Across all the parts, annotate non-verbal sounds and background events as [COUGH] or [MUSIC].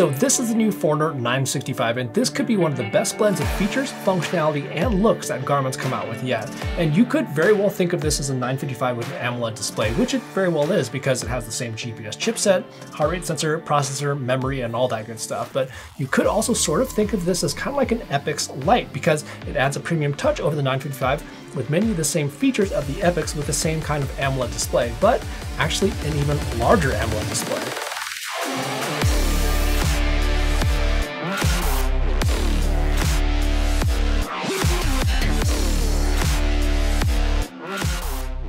So this is the new Forerunner 965, and this could be one of the best blends of features, functionality, and looks that Garmin's come out with yet. And you could very well think of this as a 955 with an AMOLED display, which it very well is because it has the same GPS chipset, heart rate sensor, processor, memory, and all that good stuff. But you could also sort of think of this as kind of like an Epix Lite because it adds a premium touch over the 955 with many of the same features of the Epix with the same kind of AMOLED display, but actually an even larger AMOLED display.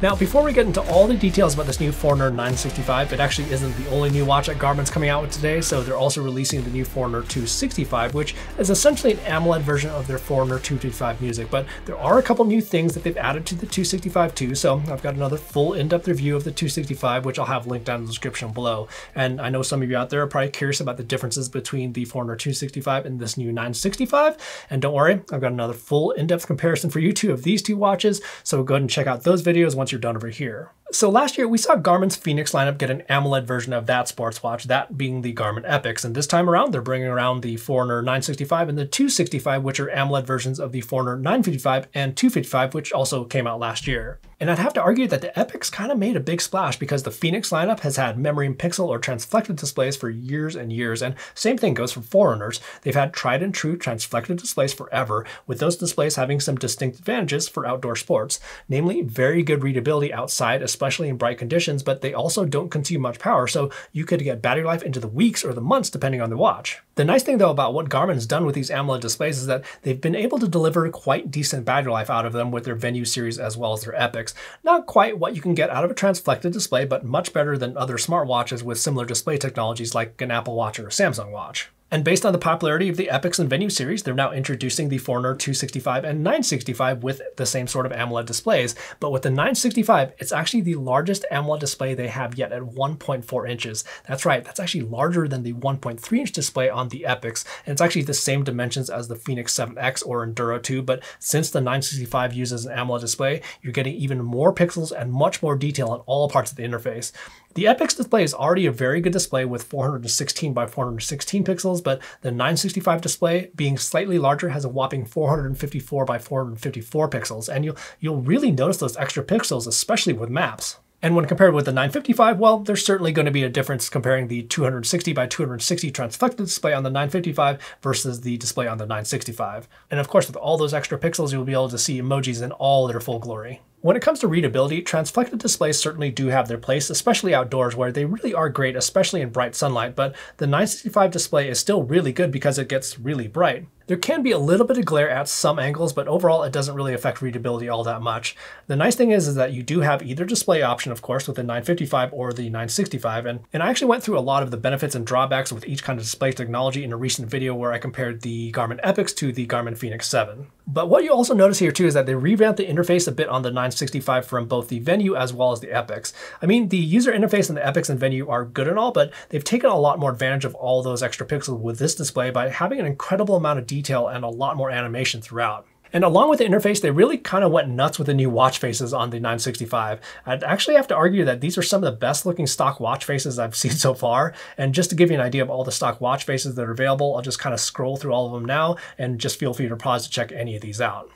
Now, before we get into all the details about this new Forerunner 965, it actually isn't the only new watch that Garmin's coming out with today, so they're also releasing the new Forerunner 265, which is essentially an AMOLED version of their Forerunner 255 music, but there are a couple new things that they've added to the 265 too, so I've got another full in-depth review of the 265, which I'll have linked down in the description below. And I know some of you out there are probably curious about the differences between the Forerunner 265 and this new 965, and don't worry, I've got another full in-depth comparison for you two of these two watches, so go ahead and check out those videos once once you're done over here. So last year we saw Garmin's Fenix lineup get an AMOLED version of that sports watch, that being the Garmin Epix, and this time around they're bringing around the Forerunner 965 and the 265, which are AMOLED versions of the Forerunner 955 and 255, which also came out last year. And I'd have to argue that the Epix kind of made a big splash because the Fenix lineup has had memory in pixel or transflective displays for years and years, and same thing goes for Forerunners. They've had tried and true transflective displays forever, with those displays having some distinct advantages for outdoor sports, namely very good readability outside, especially in bright conditions, but they also don't consume much power, so you could get battery life into the weeks or the months depending on the watch. The nice thing though about what Garmin's done with these AMOLED displays is that they've been able to deliver quite decent battery life out of them with their Venu series as well as their Epix. Not quite what you can get out of a transflective display, but much better than other smartwatches with similar display technologies like an Apple Watch or a Samsung Watch. And based on the popularity of the Epix and Venu series, they're now introducing the Forerunner 265 and 965 with the same sort of AMOLED displays. But with the 965, it's actually the largest AMOLED display they have yet at 1.4 inches. That's right, that's actually larger than the 1.3 inch display on the Epix. And it's actually the same dimensions as the Fenix 7X or Enduro 2. But since the 965 uses an AMOLED display, you're getting even more pixels and much more detail on all parts of the interface. The Epix display is already a very good display with 416 by 416 pixels, but the 965 display, being slightly larger, has a whopping 454 by 454 pixels, and you'll, you'll really notice those extra pixels, especially with maps. And when compared with the 955, well, there's certainly going to be a difference comparing the 260 by 260 transflective display on the 955 versus the display on the 965. And of course, with all those extra pixels, you'll be able to see emojis in all their full glory. When it comes to readability, transflected displays certainly do have their place, especially outdoors where they really are great, especially in bright sunlight, but the 965 display is still really good because it gets really bright. There can be a little bit of glare at some angles, but overall it doesn't really affect readability all that much. The nice thing is, is that you do have either display option, of course, with the 955 or the 965, and, and I actually went through a lot of the benefits and drawbacks with each kind of display technology in a recent video where I compared the Garmin Epix to the Garmin Fenix 7. But what you also notice here too is that they revamped the interface a bit on the 965 from both the Venu as well as the Epix. I mean, the user interface in the Epix and Venu are good and all, but they've taken a lot more advantage of all those extra pixels with this display by having an incredible amount of detail and a lot more animation throughout. And along with the interface, they really kind of went nuts with the new watch faces on the 965. I'd actually have to argue that these are some of the best looking stock watch faces I've [LAUGHS] seen so far. And just to give you an idea of all the stock watch faces that are available, I'll just kind of scroll through all of them now and just feel free to pause to check any of these out.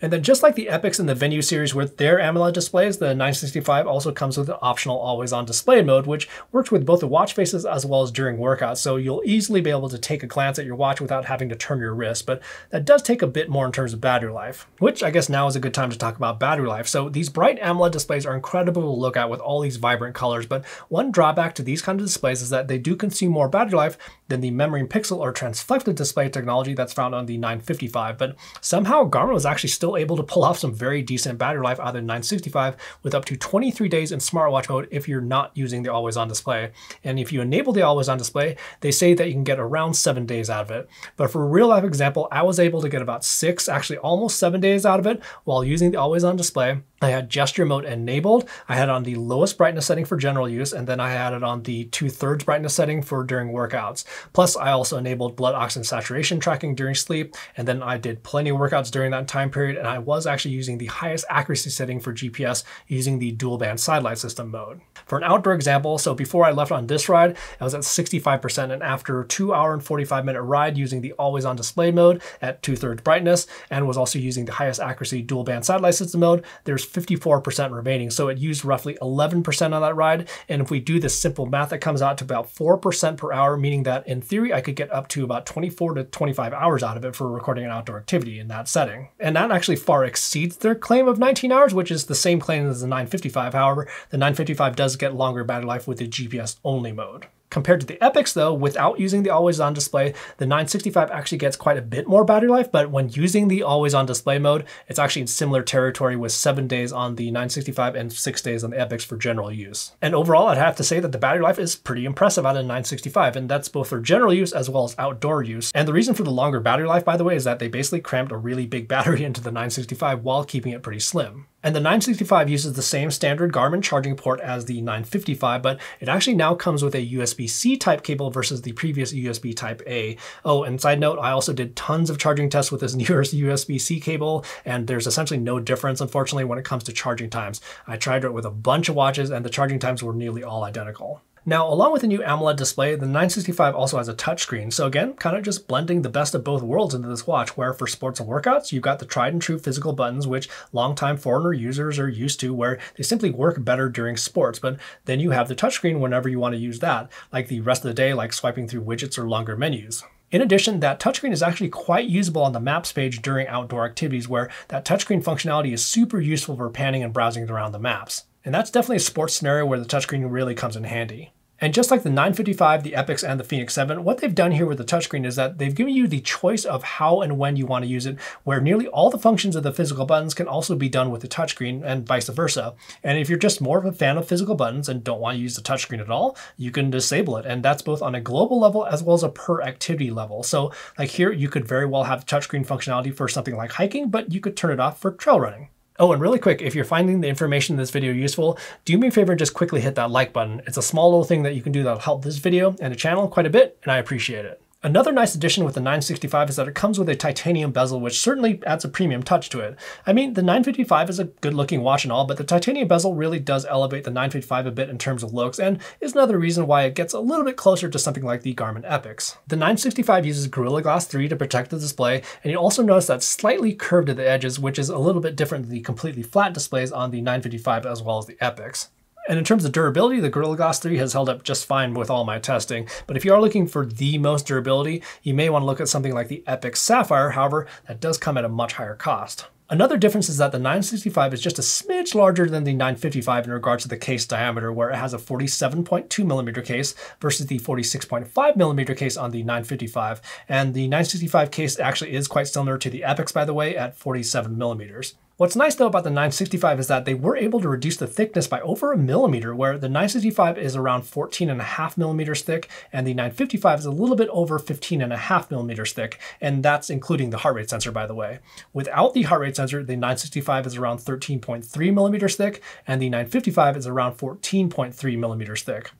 And then just like the Epix and the Venu series with their AMOLED displays, the 965 also comes with an optional always-on display mode, which works with both the watch faces as well as during workouts, so you'll easily be able to take a glance at your watch without having to turn your wrist, but that does take a bit more in terms of battery life, which I guess now is a good time to talk about battery life. So these bright AMOLED displays are incredible to look at with all these vibrant colors, but one drawback to these kinds of displays is that they do consume more battery life than the memory in pixel or transflective display technology that's found on the 955, but somehow Garmin was actually still still able to pull off some very decent battery life out of the 965 with up to 23 days in smartwatch mode if you're not using the always on display. And if you enable the always on display, they say that you can get around seven days out of it. But for a real life example, I was able to get about six, actually almost seven days out of it while using the always on display I had gesture mode enabled. I had on the lowest brightness setting for general use, and then I had it on the two thirds brightness setting for during workouts. Plus, I also enabled blood oxygen saturation tracking during sleep, and then I did plenty of workouts during that time period, and I was actually using the highest accuracy setting for GPS using the dual band sidelight system mode. For an outdoor example, so before I left on this ride, I was at 65%, and after a two hour and 45 minute ride using the always on display mode at two thirds brightness, and was also using the highest accuracy dual band sidelight system mode, there's 54% remaining. So it used roughly 11% on that ride. And if we do this simple math, it comes out to about 4% per hour, meaning that in theory, I could get up to about 24 to 25 hours out of it for recording an outdoor activity in that setting. And that actually far exceeds their claim of 19 hours, which is the same claim as the 955. However, the 955 does get longer battery life with the GPS only mode. Compared to the Epix though, without using the always on display, the 965 actually gets quite a bit more battery life, but when using the always on display mode, it's actually in similar territory with seven days on the 965 and six days on the Epix for general use. And overall, I'd have to say that the battery life is pretty impressive out of 965, and that's both for general use as well as outdoor use. And the reason for the longer battery life, by the way, is that they basically crammed a really big [LAUGHS] battery into the 965 while keeping it pretty slim. And the 965 uses the same standard Garmin charging port as the 955, but it actually now comes with a USB-C type cable versus the previous USB type A. Oh, and side note, I also did tons of charging tests with this [LAUGHS] newest USB-C cable, and there's essentially no difference, unfortunately, when it comes to charging times. I tried it with a bunch of watches, and the charging times were nearly all identical. Now, along with the new AMOLED display, the 965 also has a touchscreen. So again, kind of just blending the best of both worlds into this watch, where for sports and workouts, you've got the tried and true physical buttons, which longtime Forerunner users are used to, where they simply work better during sports. But then you have the touchscreen whenever you want to use that, like the rest of the day, like swiping through widgets or longer menus. In addition, that touchscreen is actually quite usable on the maps page during outdoor activities where that touchscreen functionality is super useful for panning and browsing around the maps. And that's definitely a sports scenario where the touchscreen really comes in handy. And just like the 955, the Epix, and the Fenix 7, what they've done here with the touchscreen is that they've given you the choice of how and when you want to use it, where nearly all the functions of the physical buttons can also be done with the touchscreen and vice versa. And if you're just more of a fan of physical buttons and don't want to use the touchscreen at all, you can disable it. And that's both on a global level as well as a per activity level. So like here, you could very well have touchscreen functionality for something like hiking, but you could turn it off for trail running. Oh, and really quick, if you're finding the information in this video useful, do me a favor and just quickly hit that like button. It's a small little thing that you can do that'll help this video and the channel quite a bit, and I appreciate it. Another nice addition with the 965 is that it comes with a titanium bezel, which certainly adds a premium touch to it. I mean, the 955 is a good looking watch and all, but the titanium bezel really does elevate the 955 a bit in terms of looks, and is another reason why it gets a little bit closer to something like the Garmin Epix. The 965 uses Gorilla Glass 3 to protect the display, and you also notice that slightly curved at the edges, which is a little bit different than the completely flat displays on the 955 as well as the Epix. And in terms of durability, the Gorilla Glass 3 has held up just fine with all my testing. But if you are looking for the most durability, you may want to look at something like the Epix Sapphire. However, that does come at a much higher cost. Another difference is that the 965 is just a smidge larger than the 955 in regards to the case diameter, where it has a 47.2 millimeter case versus the 46.5 millimeter case on the 955. And the 965 case actually is quite similar to the Epix, by the way, at 47 millimeters. What's nice though about the 965 is that they were able to reduce the thickness by over a millimeter, where the 965 is around 14 and a half millimeters thick, and the 955 is a little bit over 15 and a half millimeters thick, and that's including the heart rate sensor, by the way. Without the heart rate sensor, the 965 is around 13.3 millimeters thick, and the 955 is around 14.3 millimeters thick.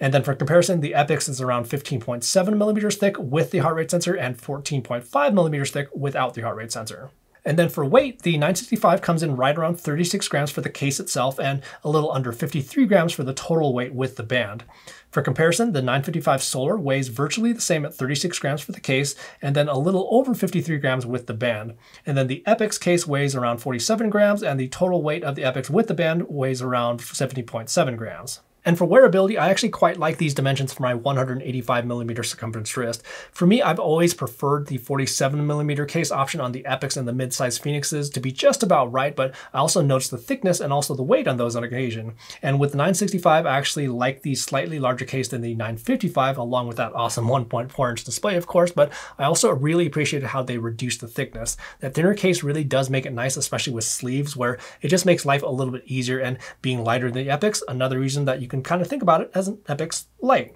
And then for comparison, the Epix is around 15.7 millimeters thick with the heart rate sensor and 14.5 millimeters thick without the heart rate sensor. And then for weight, the 965 comes in right around 36 grams for the case itself and a little under 53 grams for the total weight with the band. For comparison, the 955 Solar weighs virtually the same at 36 grams for the case and then a little over 53 grams with the band. And then the Epix case weighs around 47 grams and the total weight of the Epix with the band weighs around 70.7 grams. And for wearability, I actually quite like these dimensions for my 185 millimeter circumference wrist. For me, I've always preferred the 47 millimeter case option on the Epix and the mid-size Fenixes to be just about right, but I also noticed the thickness and also the weight on those on occasion. And with the 965, I actually like the slightly larger case than the 955, along with that awesome 1.4 inch display, of course, but I also really appreciated how they reduced the thickness. That thinner case really does make it nice, especially with sleeves, where it just makes life a little bit easier and being lighter than the Epix, another reason that you can kind of think about it as an Epix Lite.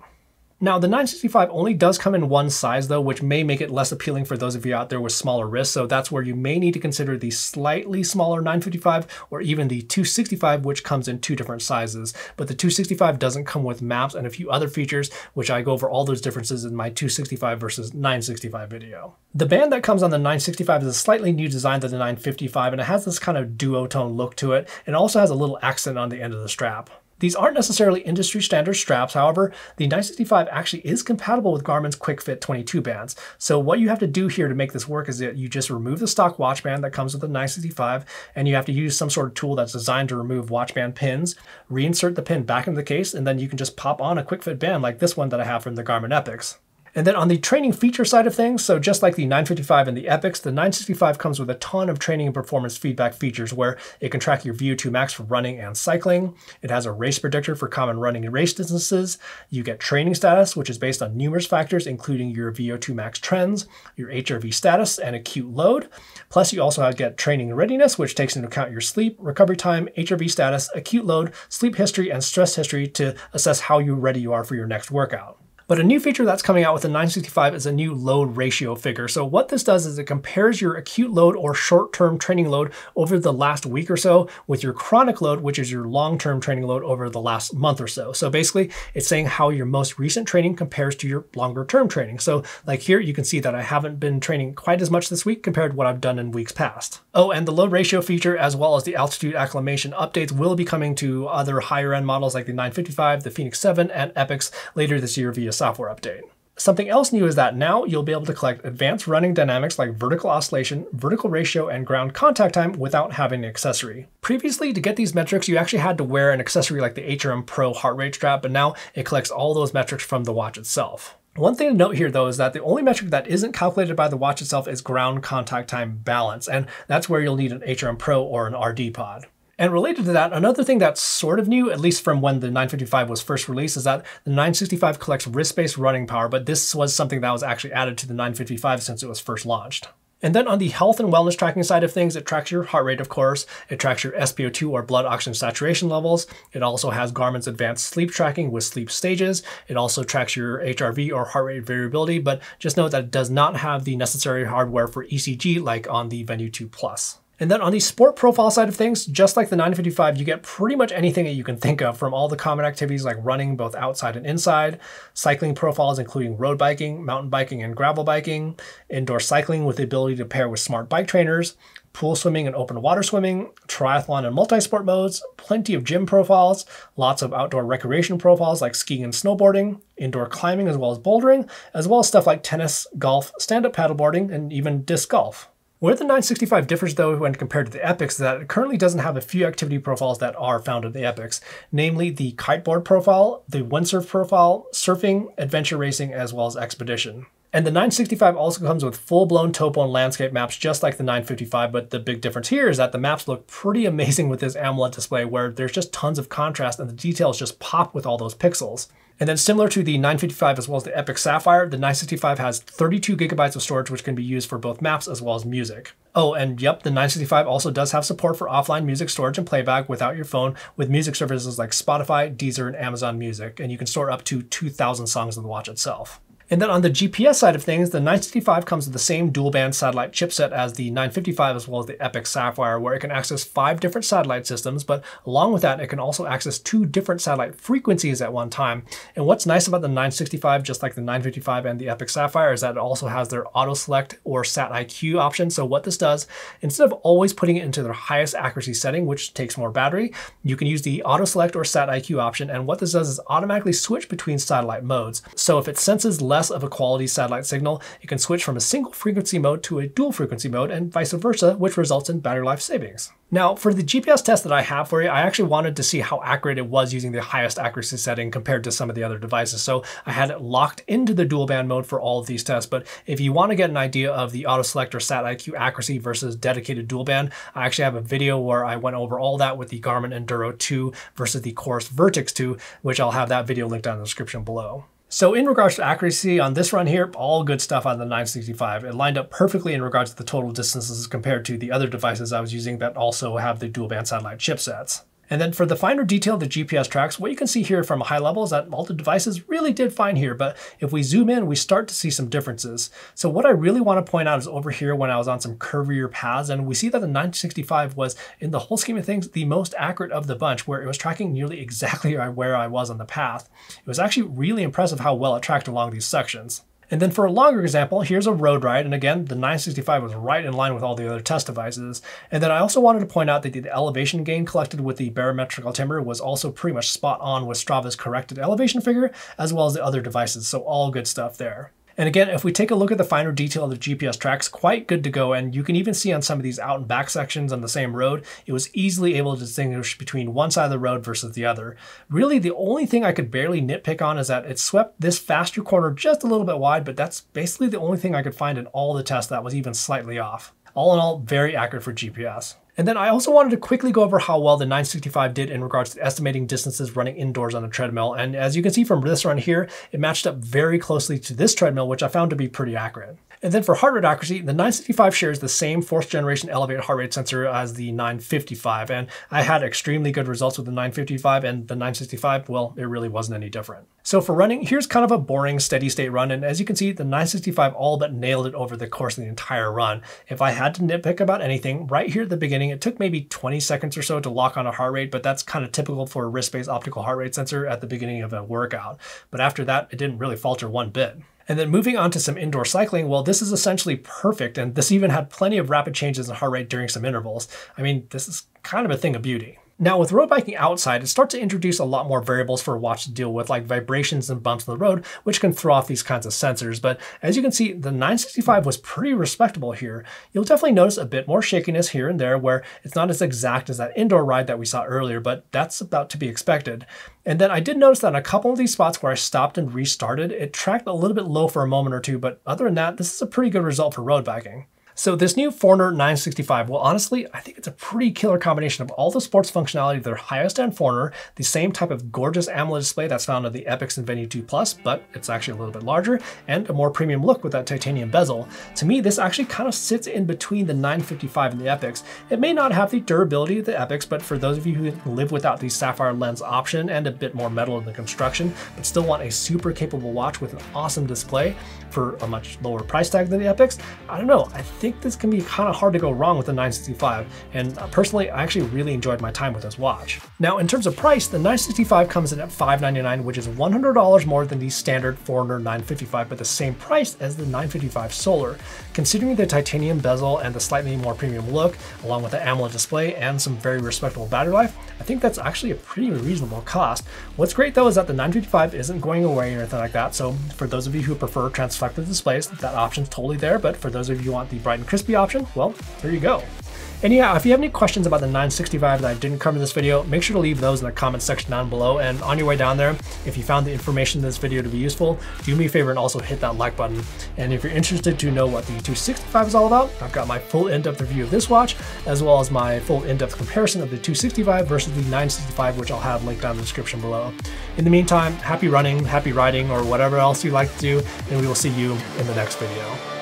Now, the 965 only does come in one size though, which may make it less appealing for those of you out there with smaller wrists. So that's where you may need to consider the slightly smaller 955 or even the 265, which comes in two different sizes. But the 265 doesn't come with maps and a few other features, which I go over all those differences in my 265 versus 965 video. The band that comes on the 965 is a slightly new design than the 955, and it has this kind of duotone look to it, and also has a little accent on the end of the strap. These aren't necessarily industry standard straps, however, the 965 actually is compatible with Garmin's QuickFit 22 bands. So what you have to do here to make this work is that you just remove the stock watch band that comes with the 965, and you have to use some sort of tool that's designed to remove watch band pins, reinsert the pin back into the case, and then you can just pop on a QuickFit band like this one that I have from the Garmin Epix. And then on the training feature side of things, so just like the 955 and the Epix, the 965 comes with a ton of training and performance feedback features where it can track your VO2 max for running and cycling. It has a race predictor for common running and race distances. You get training status, which is based on numerous factors, including your VO2 max trends, your HRV status, and acute load. Plus, you also get training readiness, which takes into account your sleep, recovery time, HRV status, acute load, sleep history, and stress history to assess how ready you are for your next workout. But a new feature that's coming out with the 965 is a new load ratio figure. So what this does is it compares your acute load or short-term training load over the last week or so with your chronic load, which is your long-term training load over the last month or so. So basically it's saying how your most recent training compares to your longer term training. So like here, you can see that I haven't been training quite as much this week compared to what I've done in weeks past. Oh, and the load ratio feature as well as the altitude acclimation updates will be coming to other higher end models like the 955, the Fenix 7, and Epix later this year via software update. Something else new is that now you'll be able to collect advanced running dynamics like vertical oscillation, vertical ratio, and ground contact time without having an accessory. Previously, to get these metrics, you actually had to wear an accessory like the HRM Pro heart rate strap, but now it collects all those metrics from the watch itself. One thing to note here though is that the only metric that isn't calculated by the watch itself is ground contact time balance, and that's where you'll need an HRM Pro or an RD pod. And related to that, another thing that's sort of new, at least from when the 955 was first released, is that the 965 collects wrist-based running power, but this was something that was actually added to the 955 since it was first launched. And then on the health and wellness tracking side of things, it tracks your heart rate, of course. It tracks your SpO2 or blood oxygen saturation levels. It also has Garmin's advanced sleep tracking with sleep stages. It also tracks your HRV or heart rate variability, but just note that it does not have the necessary hardware for ECG like on the Venu 2 Plus. And then on the sport profile side of things, just like the 955, you get pretty much anything that you can think of from all the common activities like running both outside and inside, cycling profiles including road biking, mountain biking, and gravel biking, indoor cycling with the ability to pair with smart bike trainers, pool swimming and open water swimming, triathlon and multi-sport modes, plenty of gym profiles, lots of outdoor recreation profiles like skiing and snowboarding, indoor climbing as well as bouldering, as well as stuff like tennis, golf, stand-up paddleboarding, and even disc golf. Where the 965 differs though when compared to the Epix is that it currently doesn't have a few activity profiles that are found in the Epix, namely the kiteboard profile, the windsurf profile, surfing, adventure racing, as well as expedition. And the 965 also comes with full-blown topo and landscape maps just like the 955, but the big difference here is that the maps look pretty amazing with this AMOLED display where there's just tons of contrast and the details just pop with all those pixels. And then similar to the 955 as well as the Epix Sapphire, the 965 has 32 gigabytes of storage which can be used for both maps as well as music. Oh, and yep, the 965 also does have support for offline music storage and playback without your phone with music services like Spotify, Deezer, and Amazon Music, and you can store up to 2,000 songs on the watch itself. And then on the GPS side of things, the 965 comes with the same dual band satellite chipset as the 955 as well as the Epix Sapphire, where it can access five different satellite systems, but along with that, it can also access two different satellite frequencies at one time. And what's nice about the 965, just like the 955 and the Epix Sapphire, is that it also has their auto select or SatIQ option. So what this does, instead of always putting it into their highest accuracy setting, which takes more battery, you can use the auto select or SatIQ option. And what this does is automatically switch between satellite modes. So if it senses less less of a quality satellite signal, it can switch from a single frequency mode to a dual frequency mode and vice versa, which results in battery life savings. Now, for the GPS test that I have for you, I actually wanted to see how accurate it was using the highest accuracy setting compared to some of the other devices. So I had it locked into the dual band mode for all of these tests. But if you want to get an idea of the auto select or SatIQ accuracy versus dedicated dual band, I actually have a video where I went over all that with the Garmin Enduro 2 versus the Coros Vertix 2, which I'll have that video linked down in the description below. So in regards to accuracy on this run here, all good stuff on the 965. It lined up perfectly in regards to the total distances compared to the other devices I was using that also have the dual band satellite chipsets. And then for the finer detail of the GPS tracks, what you can see here from a high level is that all the devices really did fine here, but if we zoom in, we start to see some differences. So what I really want to point out is over here when I was on some curvier paths, and we see that the 965 was, in the whole scheme of things, the most accurate of the bunch, where it was tracking nearly [LAUGHS] exactly where I was on the path. It was actually really impressive how well it tracked along these sections. And then for a longer example, here's a road ride. And again, the 965 was right in line with all the other test devices. And then I also wanted to point out that the elevation gain collected with the barometric altimeter was also pretty much spot on with Strava's corrected elevation figure, as well as the other devices. So all good stuff there. And again, if we take a look at the finer detail of the GPS tracks, quite good to go. And you can even see on some of these out and back sections on the same road, it was easily able to distinguish between one side of the road versus the other. Really, the only thing I could barely nitpick on is that it swept this faster corner just a little bit wide, but that's basically the only thing I could find in all the tests that was even slightly off. All in all, very accurate for GPS. And then I also wanted to quickly go over how well the 965 did in regards to estimating distances running indoors on a treadmill. And as you can see from this run here, it matched up very closely to this treadmill, which I found to be pretty accurate. And then for heart rate accuracy, the 965 shares the same fourth generation elevated heart rate sensor as the 955. And I had extremely good results with the 955 and the 965, well, it really wasn't any different. So for running, here's kind of a boring steady state run. And as you can see, the 965 all but nailed it over the course of the entire run. If I had to nitpick about anything, right here at the beginning, it took maybe 20 seconds or so to lock on a heart rate, but that's kind of typical for a wrist-based optical heart rate sensor at the beginning of a workout. But after that, it didn't really falter one bit. And then moving on to some indoor cycling, well, this is essentially perfect. And this even had plenty of rapid changes in heart rate during some intervals. I mean, this is kind of a thing of beauty. Now with road biking outside, it starts to introduce a lot more variables for a watch to deal with, like vibrations and bumps on the road, which can throw off these kinds of sensors. But as you can see, the 965 was pretty respectable here. You'll definitely notice a bit more shakiness here and there where it's not as exact as that indoor ride that we saw earlier, but that's about to be expected. And then I did notice that in a couple of these spots where I stopped and restarted, it tracked a little bit low for a moment or two, but other than that, this is a pretty good result for road biking. So this new Forerunner 965, well, honestly, I think it's a pretty killer combination of all the sports functionality of their highest end Forerunner, the same type of gorgeous AMOLED display that's found on the Epix Venu 2 Plus, but it's actually a little bit larger, and a more premium look with that titanium bezel. To me, this actually kind of sits in between the 955 and the Epix. It may not have the durability of the Epix, but for those of you who live without the sapphire lens option and a bit more metal in the construction, but still want a super capable watch with an awesome display for a much lower price tag than the Epix, I don't know, I think this can be kind of hard to go wrong with the 965, and uh, personally, I actually really enjoyed my time with this watch. Now, in terms of price, the 965 comes in at 599, which is $100 more than the standard Forerunner 955, but the same price as the 955 Solar. Considering the titanium bezel and the slightly more premium look, along with the AMOLED display and some very respectable battery life, I think that's actually a pretty reasonable cost. What's great though is that the 955 isn't going away or anything like that, so for those of you who prefer transflective displays, that option's totally there, but for those of you who want the bright and crispy option, well, there you go. And yeah, if you have any questions about the 965 that I didn't cover in this video, make sure to leave those in the comments section down below. And on your way down there, if you found the information in this video to be useful, do me a favor and also hit that like button. And if you're interested to know what the 265 is all about, I've got my full in-depth review of this watch, as well as my full in-depth comparison of the 265 versus the 965, which I'll have linked down in the description below. In the meantime, happy running, happy riding, or whatever else you like to do, and we will see you in the next video.